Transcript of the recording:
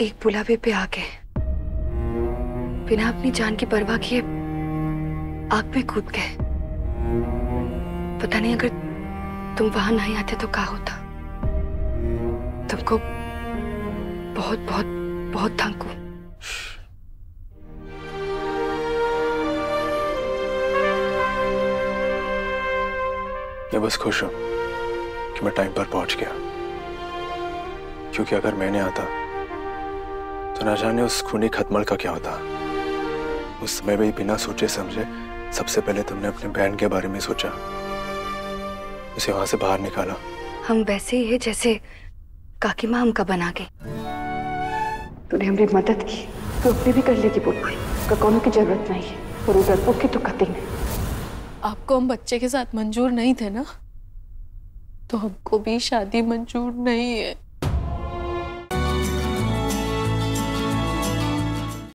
एक बुलावे पे आ गए। बिना अपनी जान की परवाह किए आग में कूद गए। पता नहीं अगर तुम वहाँ नहीं आते तो क्या होता। तुमको बहुत बहुत बहुत थैंक मैं बस खुश हूँ कि मैं टाइम पर पहुँच गया। क्योंकि अगर मैंने आता तो ना जाने उस खूनी खतमल का क्या होता? उस समय भी बिना सोचे समझे सबसे पहले तुमने अपने बहन के बारे में सोचा। उसे वहाँ से बाहर निकाला। हम वैसे ही है जैसे काकी माँ हमका बना गई तूने हमारी मदद की तो अपनी भी कर लेगी पुप्पी का कोनो की ज़रूरत नहीं है और उधर पुप्पी तो कती नहीं आपको हम बच्चे के साथ मंजूर नहीं थे ना? तो हमको भी शादी मंजूर नहीं है।